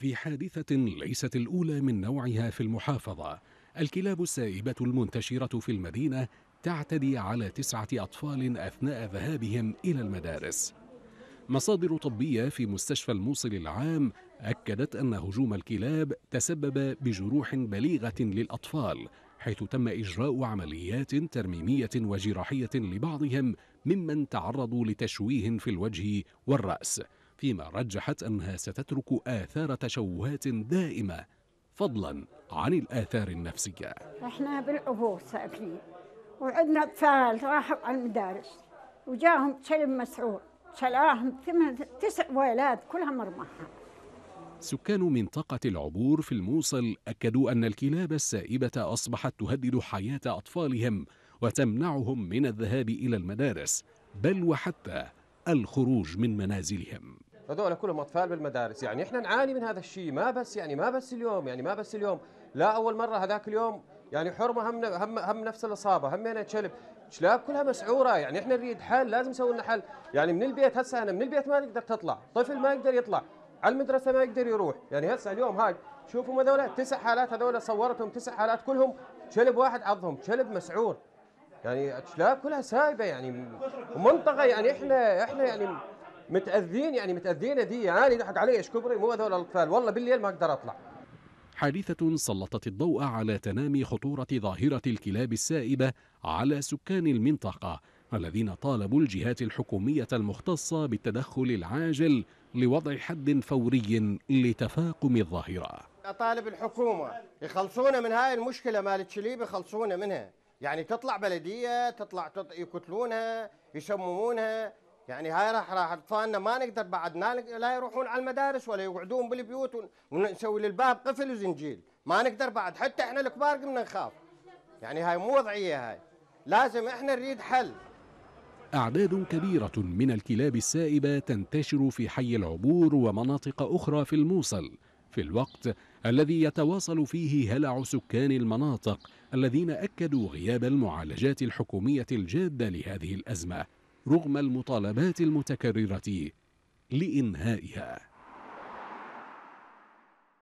في حادثة ليست الأولى من نوعها في المحافظة. الكلاب السائبة المنتشرة في المدينة تعتدي على تسعة أطفال أثناء ذهابهم إلى المدارس. مصادر طبية في مستشفى الموصل العام أكدت أن هجوم الكلاب تسبب بجروح بليغة للأطفال حيث تم إجراء عمليات ترميمية وجراحية لبعضهم ممن تعرضوا لتشويه في الوجه والرأس. فيما رجحت أنها ستترك آثار تشوهات دائمة. فضلا عن الآثار النفسية. إحنا بالعبور ساكنين وعندنا أطفال راحوا على المدارس وجاهم كلب مسعور شلاهم ثمان تسع ويلات كلها مرمحة سكان منطقة العبور في الموصل أكدوا أن الكلاب السائبة أصبحت تهدد حياة أطفالهم وتمنعهم من الذهاب إلى المدارس بل وحتى الخروج من منازلهم. هذول كلهم أطفال بالمدارس. يعني إحنا نعاني من هذا الشيء. ما بس يعني ما بس اليوم يعني ما بس اليوم. لا أول مرة هذاك اليوم يعني حرمة هم هم هم نفس الإصابة. هم أنا كلب كلاب كلها مسعورة. يعني إحنا نريد حل لازم نسوي لنا حل. يعني من البيت هسه أنا من البيت ما نقدر تطلع. طفل ما يقدر يطلع. على المدرسة ما يقدر يروح. يعني هسه اليوم هاي شوفوا هذول تسع حالات هذول صورتهم. تسع حالات كلهم كلب واحد عضهم. كلب مسعور. يعني كلاب كلها سايبة. يعني ومنطقه يعني إحنا إحنا يعني متاذين يعني متاذين دي يعني ضحك علي إيش كبري مو هذول الأطفال. والله بالليل ما أقدر أطلع. حادثة سلطت الضوء على تنامي خطورة ظاهرة الكلاب السائبة على سكان المنطقة الذين طالبوا الجهات الحكومية المختصة بالتدخل العاجل لوضع حد فوري لتفاقم الظاهرة. أطالب الحكومة يخلصونا من هاي المشكلة مال الشليب يخلصونا منها. يعني تطلع بلدية تطلع تط... يقتلونها يسممونها يعني هاي راح راح اطفالنا ما نقدر بعد لا يروحون على المدارس ولا يقعدون بالبيوت ونسوي للباب قفل وزنجيل. ما نقدر بعد حتى إحنا الكبار قمنا نخاف. يعني هاي مو وضعية هاي. لازم إحنا نريد حل. أعداد كبيرة من الكلاب السائبة تنتشر في حي العبور ومناطق أخرى في الموصل. في الوقت الذي يتواصل فيه هلع سكان المناطق الذين أكدوا غياب المعالجات الحكومية الجادة لهذه الأزمة. رغم المطالبات المتكررة لإنهائها.